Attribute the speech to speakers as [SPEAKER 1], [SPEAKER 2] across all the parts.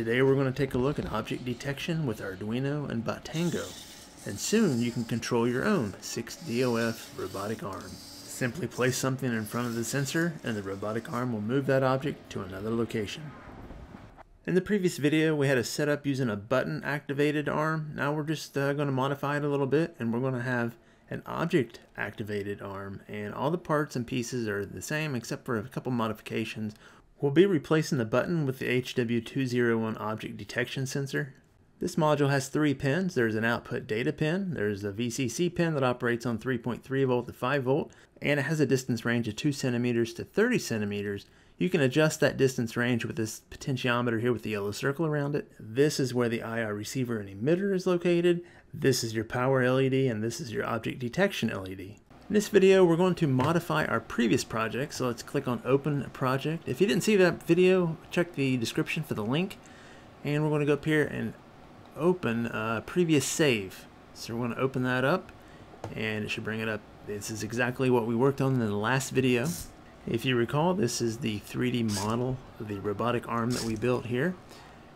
[SPEAKER 1] Today we're going to take a look at object detection with Arduino and Bottango. And soon you can control your own 6DOF robotic arm. Simply place something in front of the sensor and the robotic arm will move that object to another location. In the previous video we had a setup using a button activated arm. Now we're just uh, going to modify it a little bit and we're going to have an object activated arm and all the parts and pieces are the same except for a couple modifications. We'll be replacing the button with the HW201 object detection sensor. This module has three pins. There's an output data pin, there's a VCC pin that operates on 3.3 volt to 5 volt, and it has a distance range of 2 centimeters to 30 centimeters. You can adjust that distance range with this potentiometer here with the yellow circle around it. This is where the IR receiver and emitter is located. This is your power LED, and this is your object detection LED. In this video, we're going to modify our previous project, so let's click on Open Project. If you didn't see that video, check the description for the link, and we're going to go up here and open a previous save. So we're going to open that up, and it should bring it up. This is exactly what we worked on in the last video. If you recall, this is the 3D model of the robotic arm that we built here,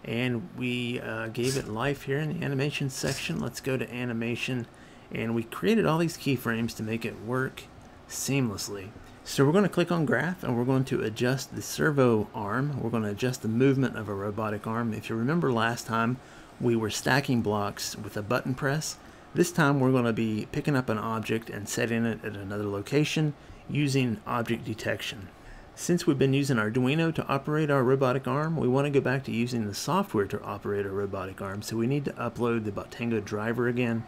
[SPEAKER 1] and we uh, gave it life here in the animation section. Let's go to animation and we created all these keyframes to make it work seamlessly. So we're going to click on graph and we're going to adjust the servo arm. We're going to adjust the movement of a robotic arm. If you remember last time we were stacking blocks with a button press. This time we're going to be picking up an object and setting it at another location using object detection. Since we've been using Arduino to operate our robotic arm, we want to go back to using the software to operate our robotic arm. So we need to upload the Bottango driver again.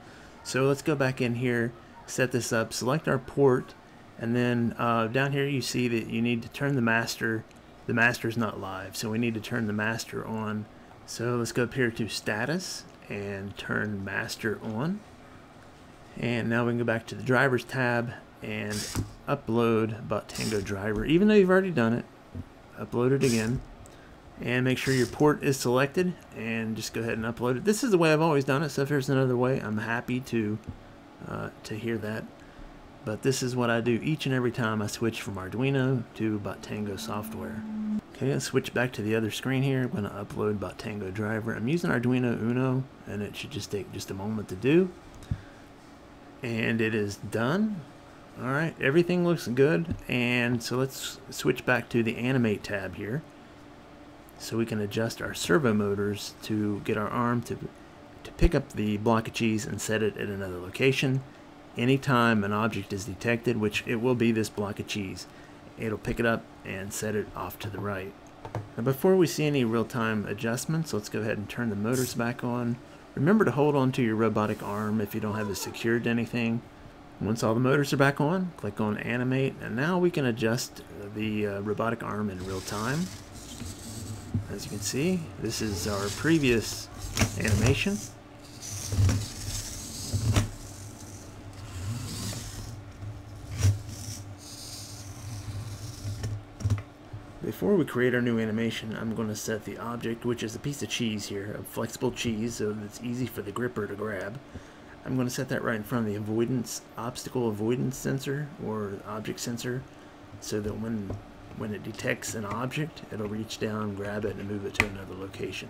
[SPEAKER 1] So let's go back in here, set this up, select our port, and then uh, down here you see that you need to turn the master. The master is not live, so we need to turn the master on. So let's go up here to status and turn master on. And now we can go back to the drivers tab and upload Bottango driver. Even though you've already done it, upload it again and make sure your port is selected and just go ahead and upload it. This is the way I've always done it, so if there's another way, I'm happy to uh, to hear that. But this is what I do each and every time I switch from Arduino to Bottango software. Okay, let's switch back to the other screen here. I'm going to upload Bottango driver. I'm using Arduino Uno, and it should just take just a moment to do. And it is done. Alright, everything looks good. And so let's switch back to the Animate tab here so we can adjust our servo motors to get our arm to, to pick up the block of cheese and set it at another location. Anytime an object is detected, which it will be this block of cheese, it'll pick it up and set it off to the right. Now before we see any real-time adjustments, let's go ahead and turn the motors back on. Remember to hold on to your robotic arm if you don't have it secured to anything. Once all the motors are back on, click on animate, and now we can adjust the uh, robotic arm in real time. As you can see, this is our previous animation. Before we create our new animation, I'm going to set the object, which is a piece of cheese here, a flexible cheese, so that it's easy for the gripper to grab. I'm going to set that right in front of the avoidance obstacle avoidance sensor or object sensor so that when when it detects an object, it'll reach down, grab it, and move it to another location.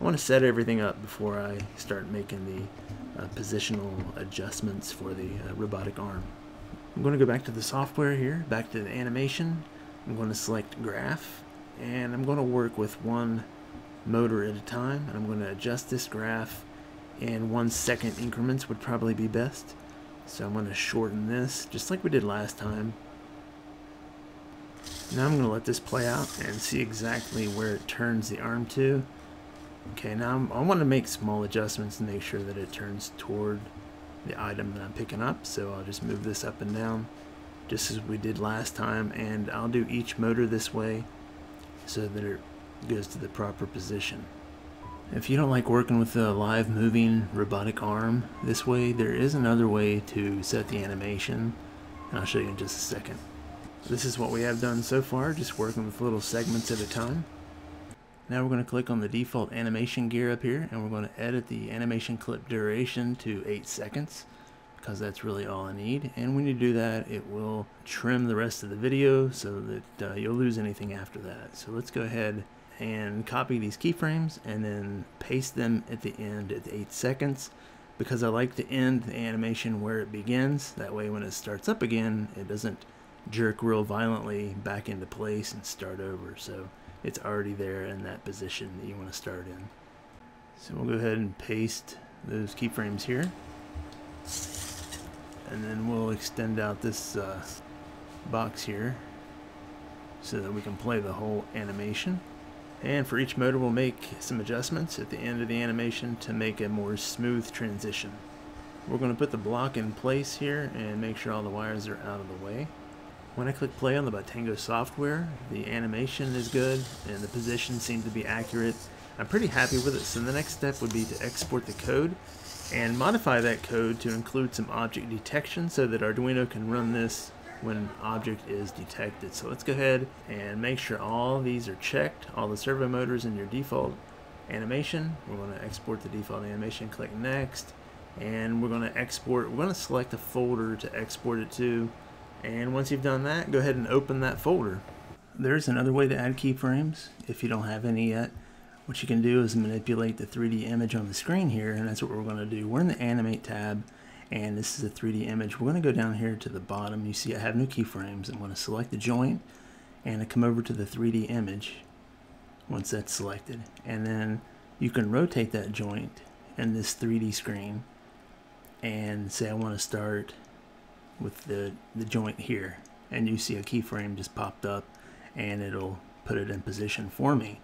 [SPEAKER 1] I want to set everything up before I start making the uh, positional adjustments for the uh, robotic arm. I'm going to go back to the software here, back to the animation. I'm going to select graph, and I'm going to work with one motor at a time, and I'm going to adjust this graph in one second increments would probably be best. So I'm going to shorten this, just like we did last time. Now I'm going to let this play out and see exactly where it turns the arm to. Okay, now I'm, i want to make small adjustments to make sure that it turns toward the item that I'm picking up. So I'll just move this up and down just as we did last time and I'll do each motor this way so that it goes to the proper position. If you don't like working with a live moving robotic arm this way, there is another way to set the animation and I'll show you in just a second. This is what we have done so far, just working with little segments at a time. Now we're going to click on the default animation gear up here and we're going to edit the animation clip duration to 8 seconds because that's really all I need. And when you do that, it will trim the rest of the video so that uh, you'll lose anything after that. So let's go ahead and copy these keyframes and then paste them at the end at 8 seconds because I like to end the animation where it begins. That way when it starts up again, it doesn't jerk real violently back into place and start over. So it's already there in that position that you want to start in. So we'll go ahead and paste those keyframes here. And then we'll extend out this uh, box here so that we can play the whole animation. And for each motor we'll make some adjustments at the end of the animation to make a more smooth transition. We're going to put the block in place here and make sure all the wires are out of the way. When I click play on the Bottango software, the animation is good and the position seems to be accurate. I'm pretty happy with it, so the next step would be to export the code and modify that code to include some object detection so that Arduino can run this when an object is detected. So let's go ahead and make sure all these are checked, all the servo motors in your default animation. We're going to export the default animation, click next, and we're going to export, we're going to select a folder to export it to, and once you've done that, go ahead and open that folder. There's another way to add keyframes if you don't have any yet. What you can do is manipulate the 3D image on the screen here, and that's what we're going to do. We're in the Animate tab, and this is a 3D image. We're going to go down here to the bottom. You see I have no keyframes. I'm going to select the joint and I come over to the 3D image once that's selected. And then you can rotate that joint in this 3D screen and say I want to start with the, the joint here. And you see a keyframe just popped up and it'll put it in position for me.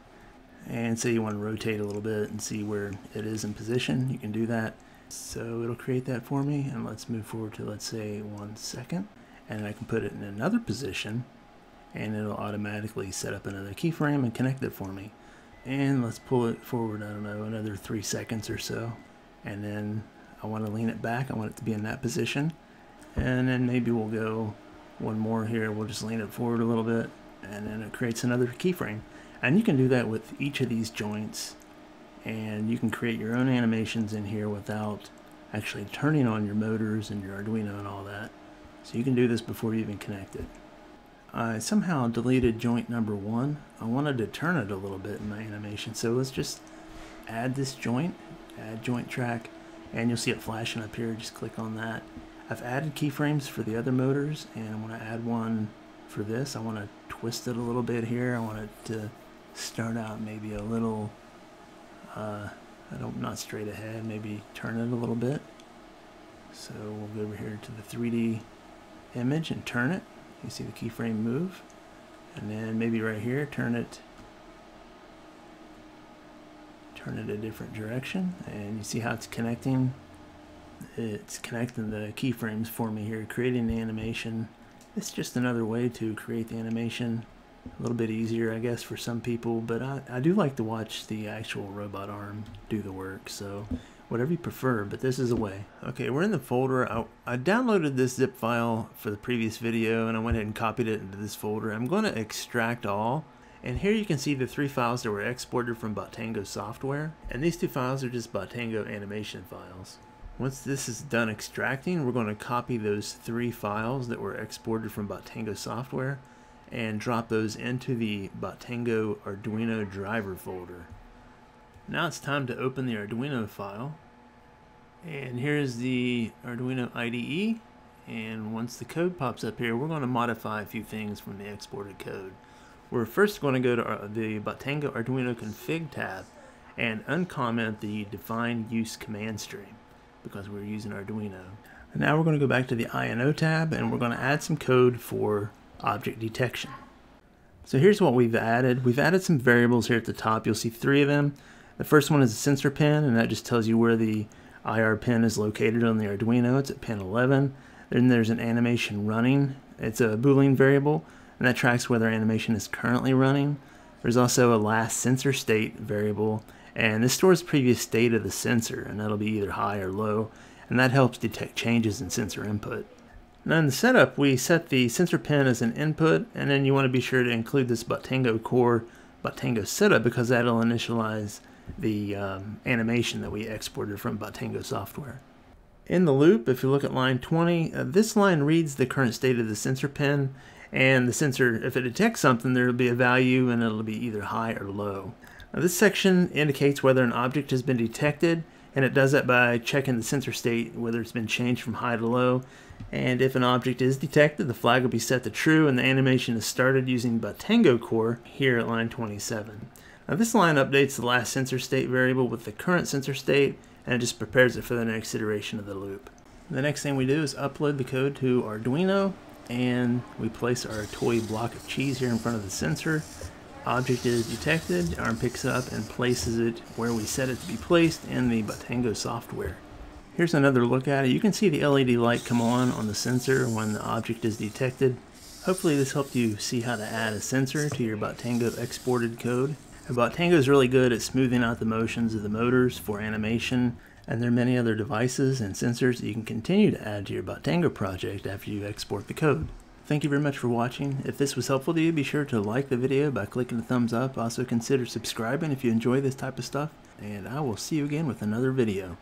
[SPEAKER 1] And say you want to rotate a little bit and see where it is in position, you can do that. So it'll create that for me and let's move forward to let's say one second and I can put it in another position and it'll automatically set up another keyframe and connect it for me. And let's pull it forward, I don't know, another three seconds or so. And then I want to lean it back, I want it to be in that position. And then maybe we'll go one more here, we'll just lean it forward a little bit and then it creates another keyframe. And you can do that with each of these joints and you can create your own animations in here without actually turning on your motors and your Arduino and all that. So you can do this before you even connect it. I somehow deleted joint number one. I wanted to turn it a little bit in my animation. So let's just add this joint, add joint track, and you'll see it flashing up here. Just click on that. I've added keyframes for the other motors and I want to add one for this. I want to twist it a little bit here. I want it to start out maybe a little uh, I don't not straight ahead maybe turn it a little bit so we'll go over here to the 3d image and turn it you see the keyframe move and then maybe right here turn it turn it a different direction and you see how it's connecting it's connecting the keyframes for me here creating the animation it's just another way to create the animation a little bit easier, I guess, for some people, but I, I do like to watch the actual robot arm do the work, so whatever you prefer, but this is a way. Okay, we're in the folder. I, I downloaded this zip file for the previous video, and I went ahead and copied it into this folder. I'm going to extract all, and here you can see the three files that were exported from Bottango software, and these two files are just Bottango animation files. Once this is done extracting, we're going to copy those three files that were exported from Bottango software and drop those into the Bottango Arduino driver folder. Now it's time to open the Arduino file. And here's the Arduino IDE. And once the code pops up here, we're going to modify a few things from the exported code. We're first going to go to uh, the Bottango Arduino config tab and uncomment the define use command stream because we're using Arduino. And now we're going to go back to the INO tab and we're going to add some code for object detection. So here's what we've added. We've added some variables here at the top. You'll see three of them. The first one is a sensor pin, and that just tells you where the IR pin is located on the Arduino. It's at pin 11. Then there's an animation running. It's a Boolean variable, and that tracks whether animation is currently running. There's also a last sensor state variable, and this stores previous state of the sensor, and that'll be either high or low, and that helps detect changes in sensor input. Now in the setup, we set the sensor pin as an input, and then you want to be sure to include this Bottango core Bottango setup because that'll initialize the um, animation that we exported from Bottango software. In the loop, if you look at line 20, uh, this line reads the current state of the sensor pin, And the sensor, if it detects something, there will be a value and it'll be either high or low. Now, this section indicates whether an object has been detected, and it does that by checking the sensor state, whether it's been changed from high to low. And if an object is detected, the flag will be set to true, and the animation is started using Bottango core here at line 27. Now this line updates the last sensor state variable with the current sensor state, and it just prepares it for the next iteration of the loop. The next thing we do is upload the code to Arduino, and we place our toy block of cheese here in front of the sensor. Object is detected, ARM picks up and places it where we set it to be placed in the Bottango software. Here's another look at it. You can see the LED light come on on the sensor when the object is detected. Hopefully this helped you see how to add a sensor to your Bottango exported code. Bottango is really good at smoothing out the motions of the motors for animation, and there are many other devices and sensors that you can continue to add to your Bottango project after you export the code. Thank you very much for watching. If this was helpful to you, be sure to like the video by clicking the thumbs up. Also consider subscribing if you enjoy this type of stuff. And I will see you again with another video.